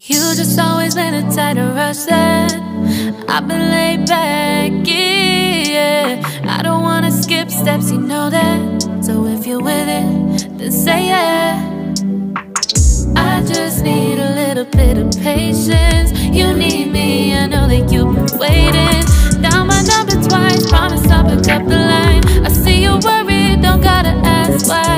You just always been a tighter rush that I've been laid back, yeah. I don't wanna skip steps, you know that. So if you're with it, then say yeah. I just need that's why